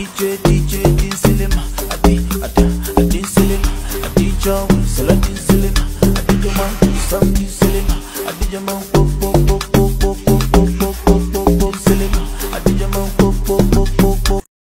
DJ, DJ, Dinsilima. Adi, Ada, Adinsilima. Adi, John, Sela Dinsilima. Adi, Jaman, Sam Dinsilima. Adi, Jaman,